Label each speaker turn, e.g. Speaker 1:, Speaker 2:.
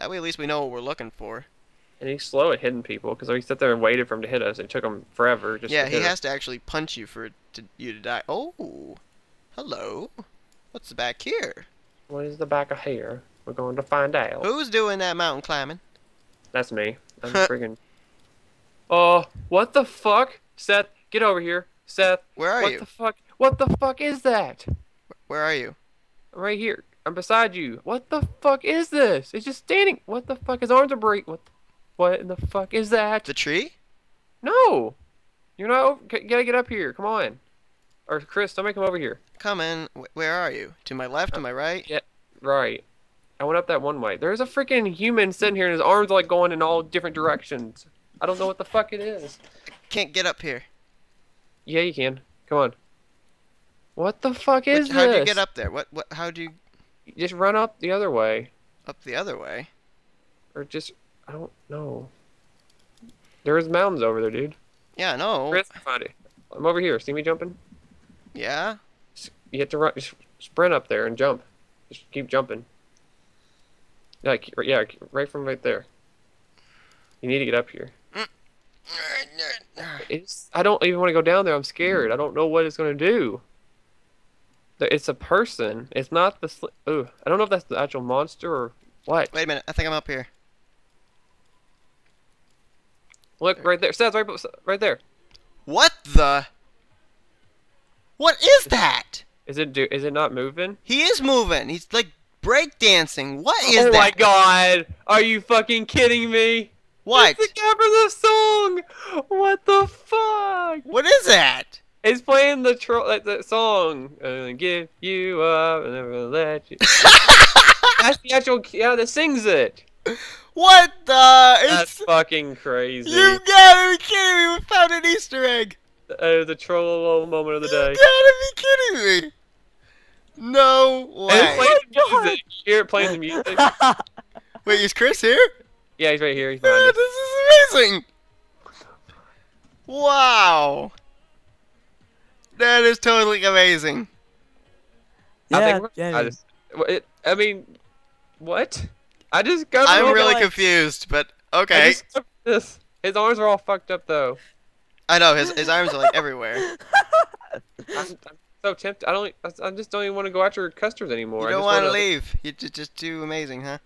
Speaker 1: That way, at least we know what we're looking for.
Speaker 2: And he's slow at hitting people because he sat there and waited for him to hit us. It took him forever. Just
Speaker 1: yeah,
Speaker 2: to
Speaker 1: he
Speaker 2: hit us.
Speaker 1: has to actually punch you for to, you to die. Oh, hello. What's back here?
Speaker 2: What is the back of here? We're going to find out.
Speaker 1: Who's doing that mountain climbing?
Speaker 2: That's me. I'm freaking. Oh, what the fuck? Seth, get over here. Seth,
Speaker 1: Where are
Speaker 2: what
Speaker 1: you?
Speaker 2: the fuck? What the fuck is that?
Speaker 1: Where are you?
Speaker 2: Right here. I'm beside you. What the fuck is this? It's just standing. What the fuck? His arms are break. What? The, what in the fuck is that?
Speaker 1: The tree?
Speaker 2: No. You're not. Over, gotta get up here. Come on. Or Kris, make him over here.
Speaker 1: Coming. Wh- Where are you? To my left? To my right?
Speaker 2: Yeah. Right. I went up that one way. There's a freaking human sitting here and his arms are like going in all different directions. I don't know what the fuck it is.
Speaker 1: I Can't get up here.
Speaker 2: Yeah, you can. Come on. What the fuck is
Speaker 1: Which- how'd
Speaker 2: this?
Speaker 1: you get up there? What? What? How'd you
Speaker 2: Just run up the other way,
Speaker 1: up the other way?
Speaker 2: or just I don't know. There's mountains over there, dude.
Speaker 1: Yeah, no.
Speaker 2: Kris, find it. I'm over here. See me jumping?
Speaker 1: Yeah.
Speaker 2: You have to run, just sprint up there and jump. Just keep jumping. Like yeah, right from right there. You need to get up here. Mm. It's I don't even want to go down there. I'm scared. I don't know what it's gonna do. It's a person. It's not the. Sli- Ooh, I don't know if that's the actual monster or what.
Speaker 1: Wait a minute. I think I'm up here.
Speaker 2: Look right there. Seth, right, right there.
Speaker 1: What the? What is that?
Speaker 2: Is it do? Is it not moving?
Speaker 1: He is moving. He's like breakdancing. What oh is
Speaker 2: oh
Speaker 1: that?
Speaker 2: my god! Are you fucking kidding me?
Speaker 1: What?
Speaker 2: It's the song. What the fuck?
Speaker 1: What is that?
Speaker 2: It's playing the tro- like the song. I'm gonna give you up and never let you. That's the actual yeah that sings it.
Speaker 1: What the?
Speaker 2: That's
Speaker 1: It's.
Speaker 2: fucking crazy.
Speaker 1: You gotta be kidding me! We found an Easter egg.
Speaker 2: Uh, the troll moment of the day.
Speaker 1: You gotta be kidding me! No
Speaker 2: And it's
Speaker 1: way.
Speaker 2: playing the music. You hear it playing the music?
Speaker 1: Wait, is Kris here?
Speaker 2: yeah, he's right here. He's
Speaker 1: Man,
Speaker 2: behind us.
Speaker 1: this is amazing! Wow! That is totally amazing.
Speaker 2: I
Speaker 3: Yeah,
Speaker 2: think we're-
Speaker 3: Jenny.
Speaker 2: I just, it, I mean, what? I just got.
Speaker 1: I'm really
Speaker 2: guys.
Speaker 1: confused, but okay.
Speaker 2: this. His arms are all fucked up though.
Speaker 1: I know his his arms are like everywhere.
Speaker 2: I'm, I'm so tempted. I don't. I, I just don't even want to go after custards anymore.
Speaker 1: You
Speaker 2: I
Speaker 1: don't
Speaker 2: just
Speaker 1: want to
Speaker 2: wanna-
Speaker 1: leave. You're just, just too amazing, huh?